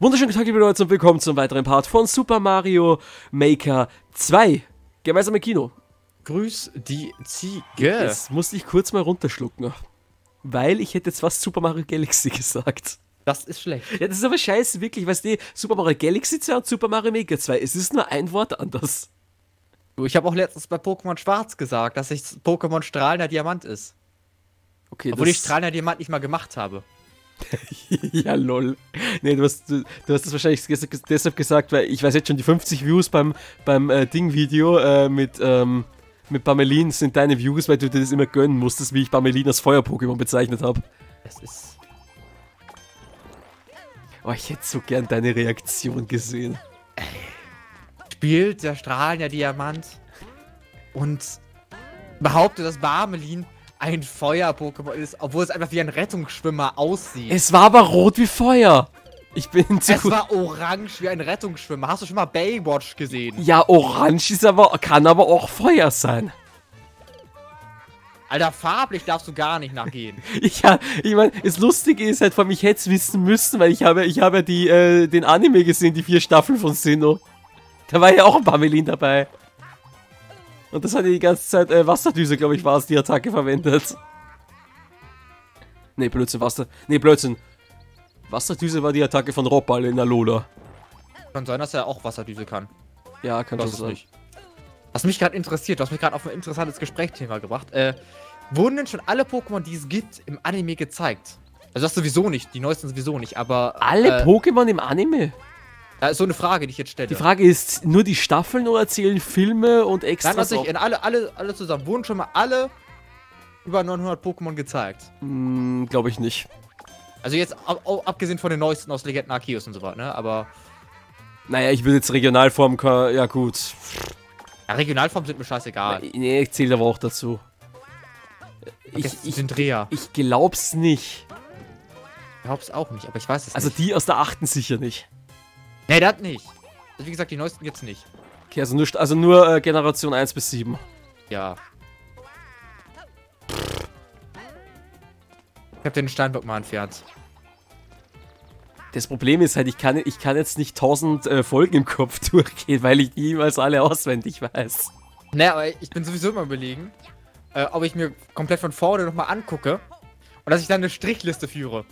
Wunderschönen Tag, liebe Leute, und willkommen zum weiteren Part von Super Mario Maker 2. Gemeinsam im Kino. Grüß die Ziege. Das musste ich kurz mal runterschlucken. Weil ich hätte jetzt fast Super Mario Galaxy gesagt. Das ist schlecht. Ja, das ist aber scheiße, wirklich, weißt du, Super Mario Galaxy 2 und Super Mario Maker 2. Es ist nur ein Wort anders. Ich habe auch letztens bei Pokémon Schwarz gesagt, dass ich Pokémon Strahlender Diamant ist. Okay, Obwohl ich Strahlender Diamant nicht mal gemacht habe. ja, lol. Nee, du hast, du, du hast das wahrscheinlich deshalb gesagt, weil ich weiß jetzt schon, die 50 Views beim, beim äh, Ding-Video äh, mit, ähm, mit Bamelin sind deine Views, weil du dir das immer gönnen musstest, wie ich Bamelin als Feuer-Pokémon bezeichnet habe. Es ist. Oh, ich hätte so gern deine Reaktion gesehen. Spielt der strahlende Diamant und behauptet, dass Barmelin ein Feuer-Pokémon ist, obwohl es einfach wie ein Rettungsschwimmer aussieht. Es war aber rot wie Feuer. Ich bin zu. Es war orange wie ein Rettungsschwimmer. Hast du schon mal Baywatch gesehen? Ja, orange ist aber, kann aber auch Feuer sein. Alter, farblich darfst du gar nicht nachgehen. ja, ich meine, das Lustige ist halt, vor mich hätte es wissen müssen, weil ich habe, ich habe ja die, äh, den Anime gesehen, die vier Staffeln von Sinnoh. Da war ja auch ein Pamelin dabei. Und das hat die ganze Zeit äh, Wasserdüse, glaube ich, war es, die Attacke verwendet. Ne, Blödsinn, Wasser. Ne, Blödsinn. Wasserdüse war die Attacke von Robball in Alola. Kann sein, dass er auch Wasserdüse kann. Ja, kann das sein. Nicht. Was mich gerade interessiert, du hast mich gerade auf ein interessantes Gesprächsthema gebracht. Äh, wurden denn schon alle Pokémon, die es gibt, im Anime gezeigt? Also das sowieso nicht, die neuesten sowieso nicht, aber... Alle äh, Pokémon im Anime? Das ist so eine Frage, die ich jetzt stelle. Die Frage ist, nur die Staffeln oder erzählen Filme und extra Nein, was ich, in alle, alle, alle zusammen, wurden schon mal alle über 900 Pokémon gezeigt? Hm, glaube ich nicht. Also jetzt ab, abgesehen von den neuesten aus Legenden Arceus und so weiter, ne? Aber... Naja, ich würde jetzt Regionalform, ja gut. Ja, Regionalformen sind mir scheißegal. Nee, ich zähle aber auch dazu. Ich, ich, sind Dreher. Ich glaub's nicht. Ich glaub's auch nicht, aber ich weiß es also nicht. Also die aus der achten sicher nicht. Nee, das nicht. Also wie gesagt, die neuesten gibt's nicht. Okay, also nur, also nur äh, Generation 1 bis 7. Ja. Ich hab den Steinbock mal entfernt. Das Problem ist halt, ich kann, ich kann jetzt nicht 1000 äh, Folgen im Kopf durchgehen, weil ich niemals alle auswendig weiß. Naja, aber ich bin sowieso immer überlegen, äh, ob ich mir komplett von vorne nochmal angucke und dass ich dann eine Strichliste führe.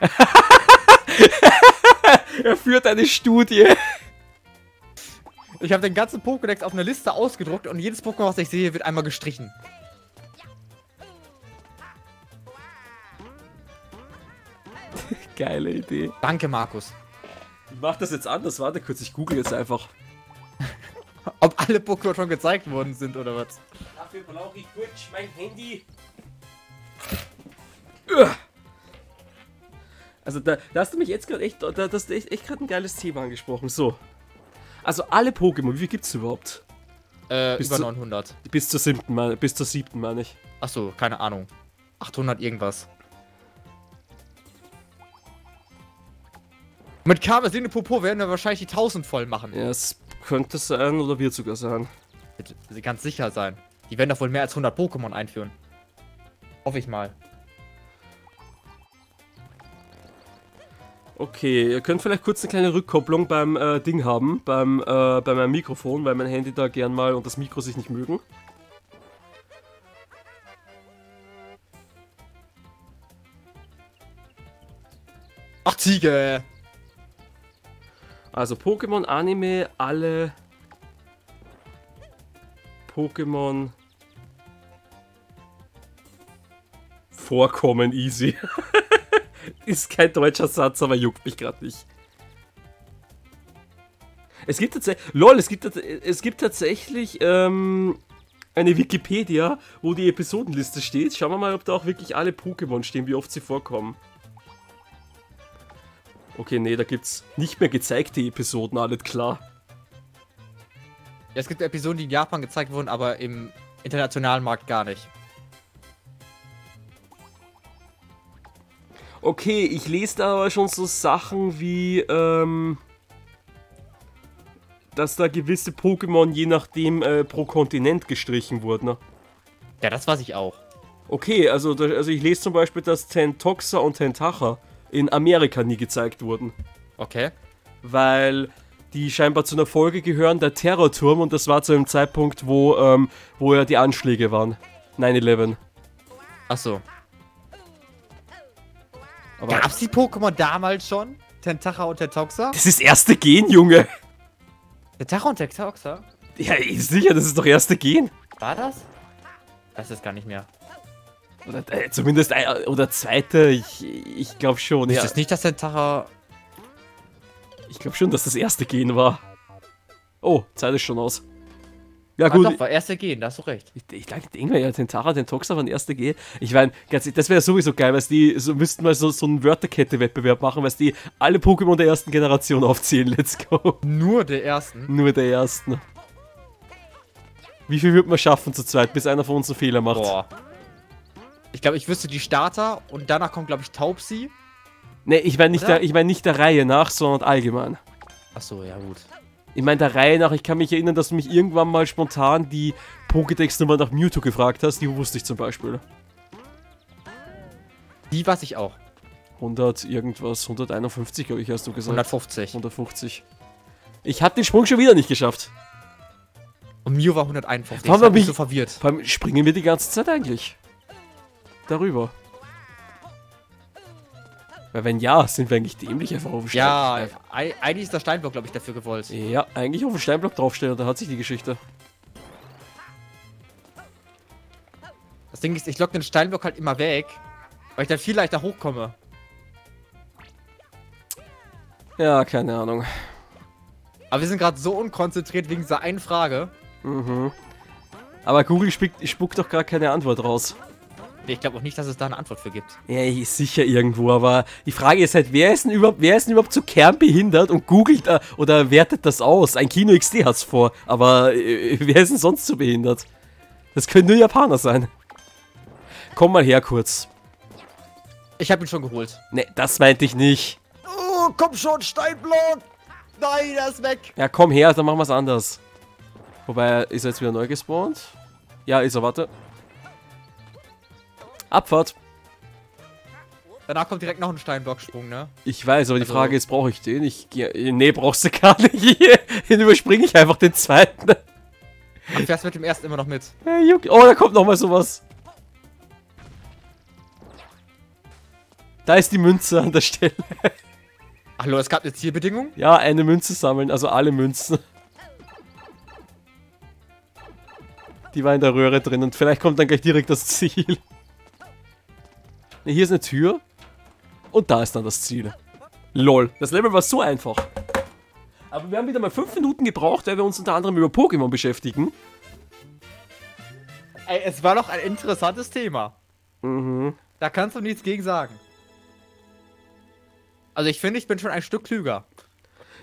er führt eine Studie. Ich habe den ganzen Pokédex auf einer Liste ausgedruckt und jedes Pokémon, was ich sehe, wird einmal gestrichen. Geile Idee. Danke, Markus. Ich mach das jetzt anders. Warte kurz, ich google jetzt einfach. Ob alle Pokémon schon gezeigt worden sind oder was? Dafür brauche ich kurz mein Handy. Also da, da, hast du mich jetzt gerade echt, da, das ist echt, echt gerade ein geiles Thema angesprochen. So. Also alle Pokémon, wie viel gibt's überhaupt? Äh, bis über zu, 900. Bis zur siebten, meine, bis zur siebten meine ich. Achso, keine Ahnung. 800 irgendwas. Mit Kabelsine Popo werden wir wahrscheinlich die 1000 voll machen. Ja, es könnte sein oder wird sogar sein. Sie ganz sicher sein. Die werden doch wohl mehr als 100 Pokémon einführen. Hoffe ich mal. Okay, ihr könnt vielleicht kurz eine kleine Rückkopplung beim äh, Ding haben, beim, äh, bei meinem Mikrofon, weil mein Handy da gern mal und das Mikro sich nicht mögen. Ach, Ziege! Also Pokémon Anime, alle Pokémon vorkommen easy. Ist kein deutscher Satz, aber juckt mich gerade nicht. Es gibt tatsächlich, lol, es gibt, es gibt tatsächlich ähm, eine Wikipedia, wo die Episodenliste steht. Schauen wir mal, ob da auch wirklich alle Pokémon stehen, wie oft sie vorkommen. Okay, nee, da gibt's nicht mehr gezeigte Episoden, alles klar. Ja, es gibt Episoden, die in Japan gezeigt wurden, aber im internationalen Markt gar nicht. Okay, ich lese da aber schon so Sachen wie, ähm, dass da gewisse Pokémon je nachdem äh, pro Kontinent gestrichen wurden. Ne? Ja, das weiß ich auch. Okay, also, also ich lese zum Beispiel, dass Tentoxa und Tentacha in Amerika nie gezeigt wurden. Okay. weil die scheinbar zu einer Folge gehören, der Terrorturm, und das war zu einem Zeitpunkt, wo, ähm, wo ja die Anschläge waren. 9-11. Achso. Aber Gab's die Pokémon damals schon? Tentacha und Tetoxa? das ist erste Gen, Junge! Tentacha und Tetoxa? Ja, ist sicher, das ist doch erste Gen. War das? Das ist gar nicht mehr. Oder äh, zumindest ein, oder zweite, ich, ich glaube schon, Ist ja. das nicht das Tentacha? Ich glaube schon, dass das erste Gen war. Oh, Zeit ist schon aus. Ja Ah, gut, doch, war erste gehen, da hast du recht. ich, ich denke denk mal, ja, den Tara, den Toxa waren erste Gen. Ich meine, das wäre sowieso geil, weil die so müssten mal so, so einen Wörterkette-Wettbewerb machen, weil die alle Pokémon der ersten Generation aufzählen. Let's go. Nur der ersten. Nur der ersten. Wie viel wird man schaffen zu zweit, bis einer von uns einen Fehler macht? Boah. Ich glaube, ich wüsste die Starter und danach kommt, glaube ich, Taubsi. Ne, ich meine nicht, der, ich mein nicht der Reihe nach, sondern allgemein. Achso, ja gut. Ich meine der Reihe nach, ich kann mich erinnern, dass du mich irgendwann mal spontan die Pokédex-Nummer nach Mewtwo gefragt hast. Die wusste ich zum Beispiel. Die weiß ich auch. 100 irgendwas, 151 glaube ich, hast du gesagt. 150. 150. Ich habe den Sprung schon wieder nicht geschafft. Und Mew war 151. Warum Das hat hab mich ich- so verwirrt. Vor allem springen wir die ganze Zeit eigentlich. Darüber. Weil wenn ja, sind wir eigentlich dämlich einfach auf dem Ja, Stein- ei- eigentlich ist der Steinblock, glaube ich, dafür gewollt. Ja, eigentlich auf den Steinblock draufstellen, da hat sich die Geschichte. Das Ding ist, ich lock den Steinblock halt immer weg, weil ich dann viel leichter hochkomme. Ja, keine Ahnung. Aber wir sind gerade so unkonzentriert wegen dieser einen Frage. Mhm. Aber Google spuckt, spuckt doch gar keine Antwort raus. Ich glaube auch nicht, dass es da eine Antwort für gibt. Ja, ist sicher irgendwo, aber die Frage ist halt, wer ist denn überhaupt, wer ist denn überhaupt so kernbehindert und googelt da oder wertet das aus? Ein Kino XD hat's vor, aber äh, wer ist denn sonst so behindert? Das können nur Japaner sein. Komm mal her kurz. Ich habe ihn schon geholt. Ne, das meinte ich nicht. Oh, komm schon, Steinblock! Nein, er ist weg! Ja, komm her, dann machen wir's anders. Wobei, ist er jetzt wieder neu gespawnt? Ja, ist er, warte. Abfahrt. Danach kommt direkt noch ein Steinblocksprung, ne? Ich weiß, aber die Also- Frage ist, brauche ich den? Ich geh- Nee, brauchst du gar nicht. Den überspringe ich einfach den zweiten. Ach, fährst mit dem ersten immer noch mit. Oh, da kommt noch mal sowas. Da ist die Münze an der Stelle. Hallo, es gab eine Zielbedingung? Ja, eine Münze sammeln, also alle Münzen. Die war in der Röhre drin und vielleicht kommt dann gleich direkt das Ziel. Hier ist eine Tür. Und da ist dann das Ziel. Lol, das Level war so einfach. Aber wir haben wieder mal 5 Minuten gebraucht, weil wir uns unter anderem über Pokémon beschäftigen. Ey, es war doch ein interessantes Thema. Mhm. Da kannst du nichts gegen sagen. Also ich finde, ich bin schon ein Stück klüger.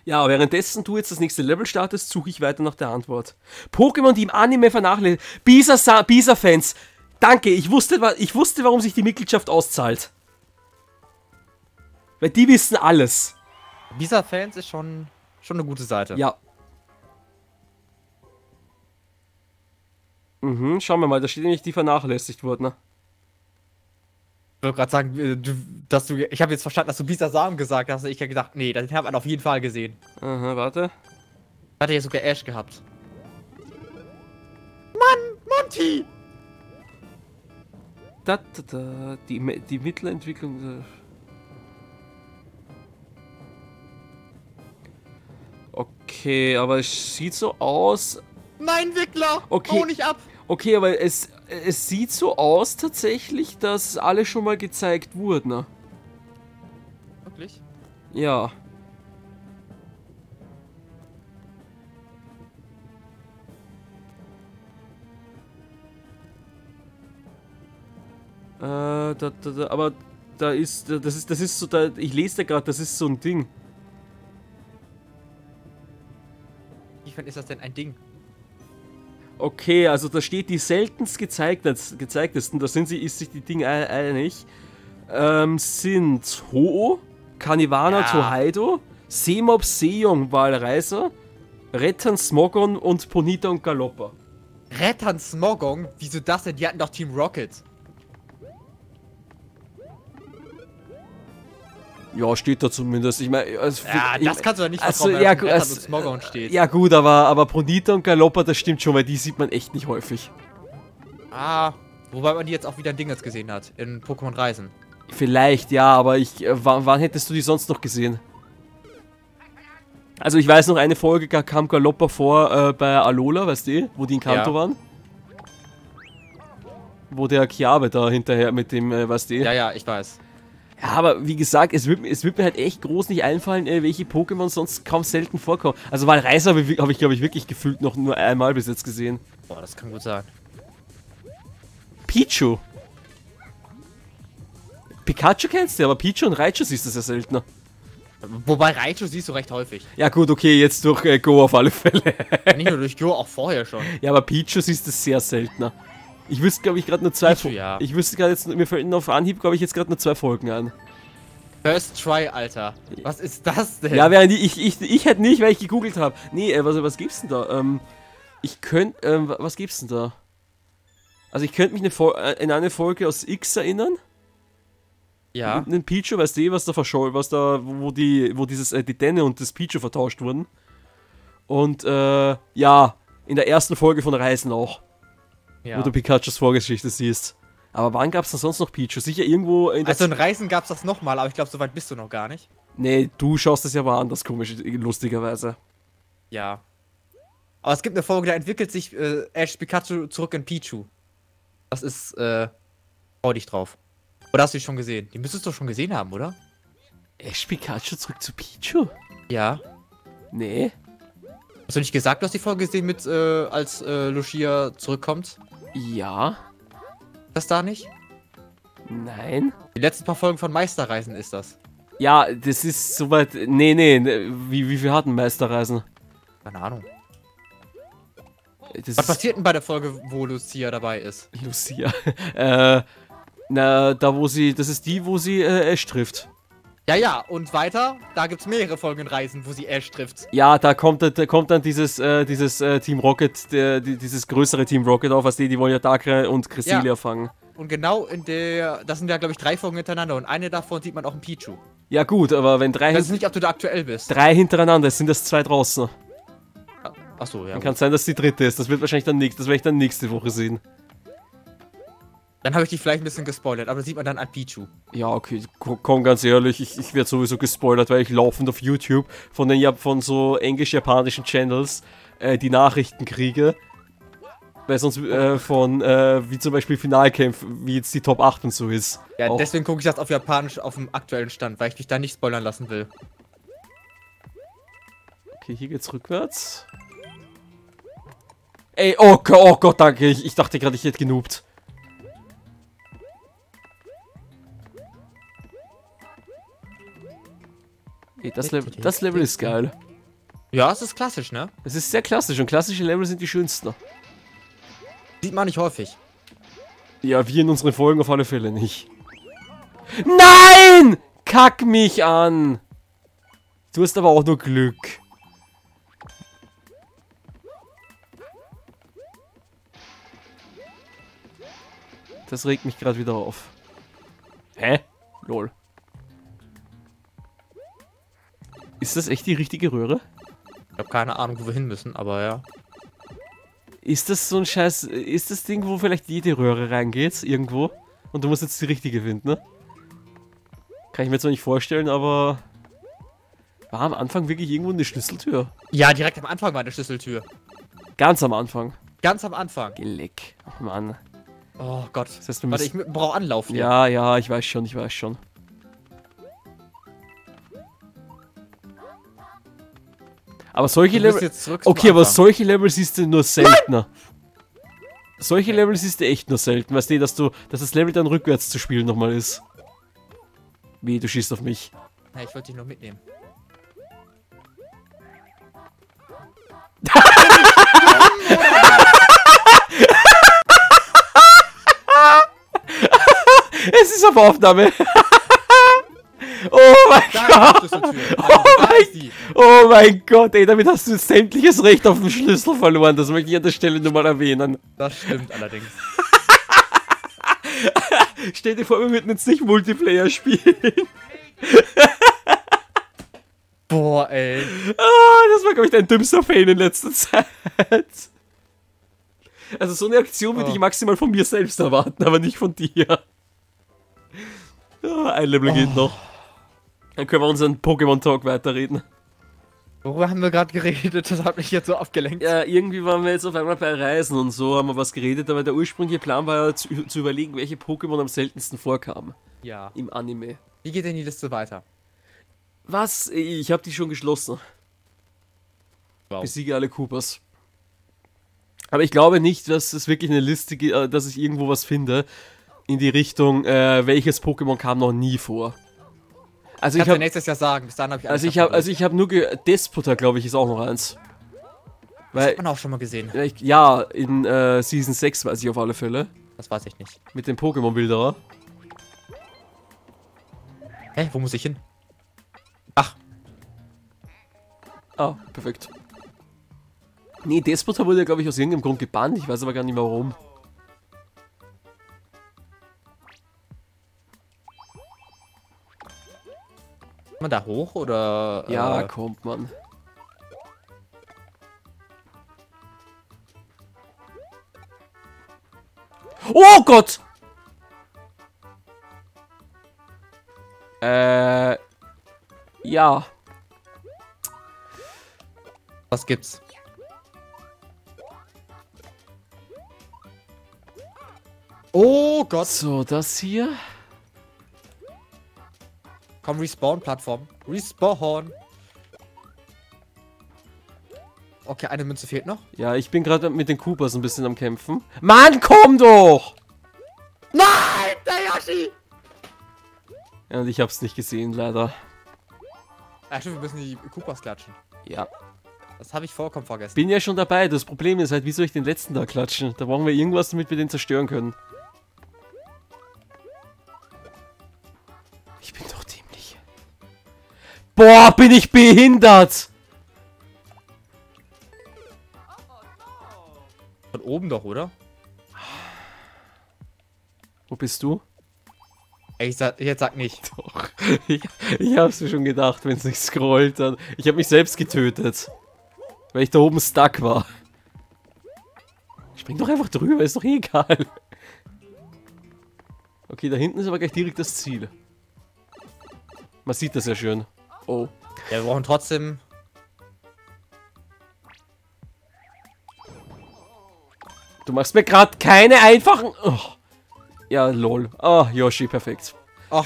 Ja, währenddessen du jetzt das nächste Level startest, suche ich weiter nach der Antwort. Pokémon, die im Anime vernachlässigt. Bisa- Bisa-Fans, danke, ich wusste, ich wusste, warum sich die Mitgliedschaft auszahlt. Weil die wissen alles. Dieser Fans ist schon, schon eine gute Seite. Ja. Mhm, schauen wir mal, da steht nämlich, die vernachlässigt wurden. Ne? Ich wollte gerade sagen, äh, du, dass du. Ich habe jetzt verstanden, dass du Bisa Sam gesagt hast. Ich habe gedacht, nee, den hat man auf jeden Fall gesehen. Aha, warte. Hat er ja sogar Ash gehabt. Mann, Monty! Da, da, da, die, die Mittelentwicklung. äh. Okay, aber es sieht so aus. Nein, Wickler! Okay. Hau nicht ab! Okay, aber es, es sieht so aus tatsächlich, dass alle schon mal gezeigt wurden. ne? Wirklich? Ja. Äh, da, da, da, aber da ist, das ist, das ist so, da, ich lese da gerade, das ist so ein Ding. Inwiefern ist das denn ein Ding? Okay, also da steht die seltenst gezeigtesten, da sind sie, ist sich die Dinge ein- einig, ähm, sind Ho, Kanivana Ja. Tohaido, Seemob Seeyong Walreiser, Rettern Smogon und Ponita und Galoppa. Rettern Smogong? Wieso das denn? Die hatten doch Team Rocket. Ja, steht da zumindest. Ich meine, also, Ja, ich, das kannst du ja nicht also, ja, gu- also- und steht. Ja gut, aber, aber Pronita und Galoppa, das stimmt schon, weil die sieht man echt nicht häufig. Ah, wobei man die jetzt auch wieder in Dingens gesehen hat, in Pokémon Reisen. Vielleicht, ja, aber ich, äh, wann, wann hättest du die sonst noch gesehen? Also ich weiß noch, eine Folge kam Galoppa vor äh, bei Alola, weißt du, wo die in Kanto Ja. waren. Wo der Kiabe da hinterher mit dem, äh, weißt du. Ja, ja, ich weiß. Ja, aber wie gesagt, es wird, mir- es wird mir halt echt groß nicht einfallen, äh, welche Pokémon sonst kaum selten vorkommen. Also Walreiser habe ich, hab ich glaube ich, wirklich gefühlt noch nur einmal bis jetzt gesehen. Boah, das kann gut sein. Pichu. Pikachu kennst du, aber Pichu und Raichu siehst du sehr seltener. Wobei Raichu siehst du recht häufig. Ja gut, okay, jetzt durch äh, Go auf alle Fälle. Nicht nur durch Go, auch vorher schon. ja, aber Pichu siehst du sehr seltener. Ich wüsste, glaube ich, gerade nur zwei Folgen. ja. Ich wüsste gerade jetzt, mir fällt auf Anhieb, glaube ich, jetzt gerade nur zwei Folgen an. First Try, Alter. Was ist das denn? Ja, während die, ich, ich, ich hätte nicht, weil ich gegoogelt habe. Nee, äh, was, was gibt's denn da? Ähm, ich könnte, ähm, wa- was gibt's denn da? Also ich könnte mich eine Fol äh, in eine Folge aus X erinnern. ja. Einen Pichu, weißt du, was da verschollen, was da, wo die, wo dieses, äh, die Denne und das Pichu vertauscht wurden. Und, äh, ja, in der ersten Folge von Reisen auch, ja. wo du Pikachus Vorgeschichte siehst. Aber wann gab's da sonst noch Pichu? Sicher irgendwo in der... Also in Reisen gab's das nochmal, aber ich glaube, so weit bist du noch gar nicht. nee, du schaust es ja aber anders komisch, lustigerweise. Ja. Aber es gibt eine Folge, da entwickelt sich äh, Ash Pikachu zurück in Pichu. Das ist, äh, freu dich drauf. Oder hast du die schon gesehen? Die müsstest du doch schon gesehen haben, oder? Ash Pikachu zurück zu Pichu? Ja. Nee. Hast du nicht gesagt, du hast die Folge gesehen mit, äh, als äh, Lucia zurückkommt? Ja. Das da nicht? Nein. Die letzten paar Folgen von Meisterreisen ist das. Ja, das ist soweit. Nee, nee. ne, Wie, wie viel hatten Meisterreisen? Keine Ahnung. Das Was passiert denn bei der Folge, wo Lucia dabei ist? Lucia. äh, na, da wo sie. Das ist die, wo sie äh, Ash trifft. Ja, ja, und weiter, da gibt's mehrere Folgen in Reisen, wo sie Ash trifft. Ja, da kommt, da kommt dann dieses, äh, dieses äh, Team Rocket, der, die, dieses größere Team Rocket auf, als die, die wollen ja Darkrai und Cresselia Ja. fangen. Und genau in der, das sind ja, glaube ich, drei Folgen hintereinander und eine davon sieht man auch in Pichu. Ja, gut, aber wenn drei, Ich weiß nicht, ob du da aktuell bist. drei hintereinander sind das zwei draußen. Achso, ja. Dann kann es sein, dass die dritte ist. Das wird wahrscheinlich dann nächst, das werde ich dann nächste Woche sehen. Dann habe ich dich vielleicht ein bisschen gespoilert, aber das sieht man dann an Pichu. Ja, okay, ko- komm ganz ehrlich, ich, ich werde sowieso gespoilert, weil ich laufend auf YouTube von den von so englisch-japanischen Channels äh, die Nachrichten kriege. Weil sonst äh, von, äh, wie zum Beispiel Finalkämpfen, wie jetzt die Top 8 und so ist. Ja, Auch- deswegen gucke ich das auf Japanisch auf dem aktuellen Stand, weil ich dich da nicht spoilern lassen will. Okay, hier geht's rückwärts. Ey, oh Gott, oh Gott, danke. Ich, ich dachte gerade, ich hätte genoobt. Ey, das, Level, das Level ist geil. Ja, es ist klassisch, ne? Es ist sehr klassisch und klassische Level sind die schönsten. Sieht man nicht häufig. Ja, wir in unseren Folgen auf alle Fälle nicht. Nein! Kack mich an! Du hast aber auch nur Glück. Das regt mich gerade wieder auf. Hä? Lol. Ist das echt die richtige Röhre? Ich habe keine Ahnung, wo wir hin müssen, aber ja. Ist das so ein Scheiß. Ist das Ding, wo vielleicht jede Röhre reingeht? Irgendwo? Und du musst jetzt die richtige finden, ne? Kann ich mir zwar nicht vorstellen, aber. War am Anfang wirklich irgendwo eine Schlüsseltür? Ja, direkt am Anfang war eine Schlüsseltür. Ganz am Anfang. Ganz am Anfang. Geleck. Ach Mann. Oh Gott. Das heißt, Warte, ich brauche Anlauf hier. Ja, ja, ich weiß schon, ich weiß schon. Aber solche Du musst Level. jetzt zurück zum Okay, aber solche Level siehst du nur seltener. Solche Level siehst du echt nur selten. Weißt du, dass du, dass das Level dann rückwärts zu spielen nochmal ist. Wie, du schießt auf mich. Ja, ich wollte dich noch mitnehmen. Es ist auf Aufnahme. Oh mein Da Gott. Oh mein-. Oh mein Gott, ey, damit hast du sämtliches Recht auf den Schlüssel verloren. Das möchte ich an der Stelle nur mal erwähnen. Das stimmt allerdings. Stell dir vor, wir würden jetzt nicht Multiplayer spielen. Boah, ey. Ah, das war, glaube ich, dein dümmster Fail in letzter Zeit. Also so eine Aktion würde Oh. ich maximal von mir selbst erwarten, aber nicht von dir. Ah, ein Level geht noch. Dann können wir unseren Pokémon-Talk weiterreden. Worüber haben wir gerade geredet? Das hat mich jetzt so abgelenkt. Ja, irgendwie waren wir jetzt auf einmal bei Reisen und so, haben wir was geredet, aber der ursprüngliche Plan war ja zu, zu überlegen, welche Pokémon am seltensten vorkamen Ja. im Anime. Wie geht denn die Liste weiter? Was? Ich habe die schon geschlossen. Wow. Besiege alle Koopas. Aber ich glaube nicht, dass es wirklich eine Liste gibt, äh, dass ich irgendwo was finde in die Richtung, äh, welches Pokémon kam noch nie vor. Also ich Kannst habe nächstes Jahr sagen. Bis dahin habe ich also ich habe also ich habe nur ge Despota, glaube ich, ist auch noch eins. Weil Hat man auch schon mal gesehen. ja, ich, ja, in äh, Season 6 weiß ich auf alle Fälle Das weiß ich nicht. mit dem Pokémon Bilderer. Hä, wo muss ich hin? Ach, Ah, perfekt. Nee, Despota wurde, glaube ich, aus irgendeinem Grund gebannt. Ich weiß aber gar nicht mehr warum. Man da hoch oder? Ja, äh, kommt man. Oh Gott! Äh. Ja. was gibt's? Oh Gott. So, das hier. Komm, Respawn-Plattform. Respawn. Okay, eine Münze fehlt noch. Ja, ich bin gerade mit den Koopas ein bisschen am Kämpfen. Mann, komm doch! Nein, der Yoshi! Ja, und ich hab's nicht gesehen, leider. Ach stimmt, wir müssen die Koopas klatschen. Ja. Das habe ich vollkommen vergessen. Bin ja schon dabei. Das Problem ist halt, wie soll ich den letzten da klatschen? Da brauchen wir irgendwas, damit wir den zerstören können. Boah, bin ich behindert! Von oben doch, oder? Wo bist du? Ich sag, jetzt sag nicht. Doch. Ich, ich hab's mir schon gedacht, wenn es nicht scrollt dann. Ich habe mich selbst getötet. Weil ich da oben stuck war. Spring doch einfach drüber, ist doch eh egal. Okay, da hinten ist aber gleich direkt das Ziel. Man sieht das ja schön. Oh. Ja, wir brauchen trotzdem. Du machst mir gerade keine einfachen... Oh. Ja, lol. Ah, Yoshi, perfekt. Ach,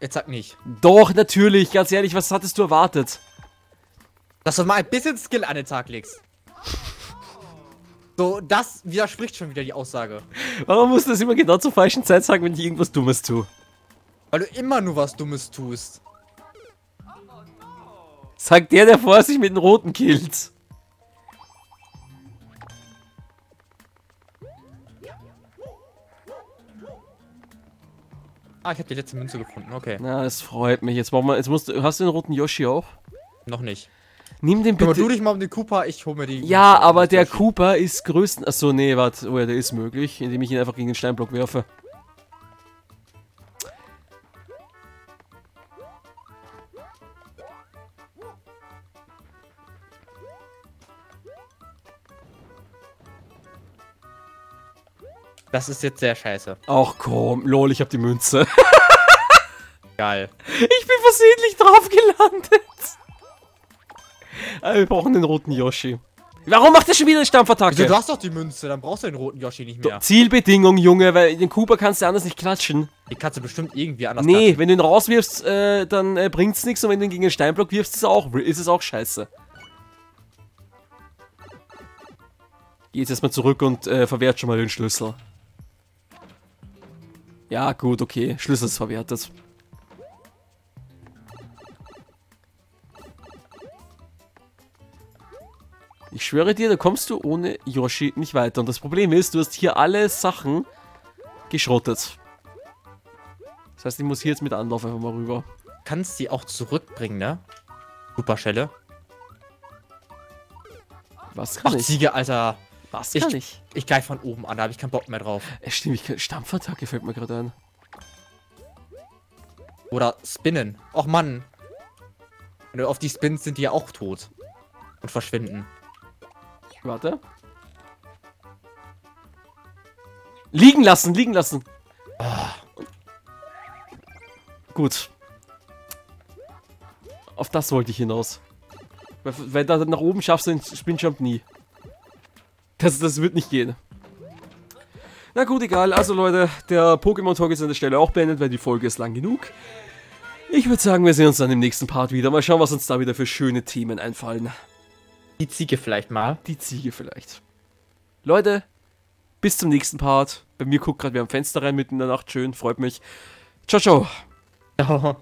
jetzt sag nicht. Doch, natürlich. Ganz ehrlich, was hattest du erwartet? Dass du mal ein bisschen Skill an den Tag legst. So, das widerspricht schon wieder die Aussage. Warum musst du das immer genau zur falschen Zeit sagen, wenn ich irgendwas Dummes tue? Weil du immer nur was Dummes tust. Sagt der, der vorher sich mit den Roten killt. Ah, ich habe die letzte Münze gefunden. Okay. Na, es freut mich. Jetzt brauchen wir. Jetzt musst du. Hast du den roten Yoshi auch? Noch nicht. Nimm den bitte. du dich mal um den Cooper, ich hole mir die. ja, aber der Yoshi. Cooper ist größten. Achso, nee, warte. Oh ja, der ist möglich, indem ich ihn einfach gegen den Steinblock werfe. Das ist jetzt sehr scheiße. Ach komm, lol, ich hab die Münze. Geil. Ich bin versehentlich drauf gelandet. Wir brauchen den roten Yoshi. Warum macht er schon wieder eine Wieso, Stampfattacke? du hast doch die Münze, dann brauchst du den roten Yoshi nicht mehr. Zielbedingung, Junge, weil den Cooper kannst du anders nicht klatschen. Die kannst du bestimmt irgendwie anders Nee, klatschen. wenn du ihn rauswirfst, äh, dann äh, bringt's nichts und wenn du ihn gegen den Steinblock wirfst, ist, es auch, ist es auch scheiße. Geh jetzt erstmal zurück und äh, verwehrt schon mal den Schlüssel. Ja, gut, okay. Schlüssel ist verwertet. Ich schwöre dir, da kommst du ohne Yoshi nicht weiter. Und das Problem ist, du hast hier alle Sachen geschrottet. Das heißt, ich muss hier jetzt mit Anlauf einfach mal rüber. kannst die auch zurückbringen, ne? Superschelle. Was kann Ach, ich? Ziege, Alter. Was ich- kann ich? Ich greif von oben an, da habe ich keinen Bock mehr drauf. Äh, stimmt, ich kann, Stampfattacke fällt mir gerade ein. Oder Spinnen. Och Mann. Wenn du auf die spinnst, sind die ja auch tot. Und verschwinden. Warte. Liegen lassen, liegen lassen. Gut. Auf das wollte ich hinaus. Weil- Wenn du nach oben schaffst, den Spinjump nie. Das, das wird nicht gehen. Na gut, egal. Also Leute, der Pokémon-Talk ist an der Stelle auch beendet, weil die Folge ist lang genug. Ich würde sagen, wir sehen uns dann im nächsten Part wieder. Mal schauen, was uns da wieder für schöne Themen einfallen. Die Ziege vielleicht mal. Die Ziege vielleicht. Leute, bis zum nächsten Part. Bei mir guckt gerade wer am Fenster rein mitten in der Nacht. Schön, freut mich. Ciao, ciao. Ja.